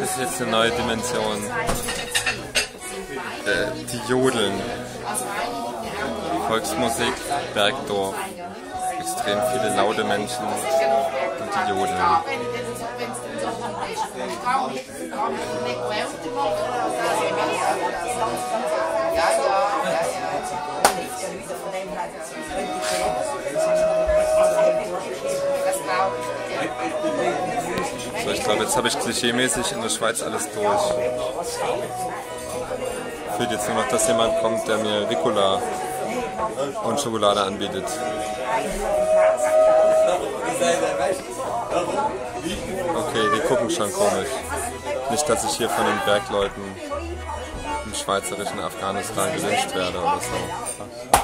Das ist jetzt eine neue Dimension. Äh, die Jodeln. Volksmusik, Bergdorf. Extrem viele laute Menschen und die Jodeln. So, ich glaube, jetzt habe ich klischeemäßig in der Schweiz alles durch. Fehlt jetzt nur noch, dass jemand kommt, der mir Ricola und Schokolade anbietet. Okay, die gucken schon komisch. Nicht, dass ich hier von den Bergleuten im schweizerischen Afghanistan gelyncht werde oder so.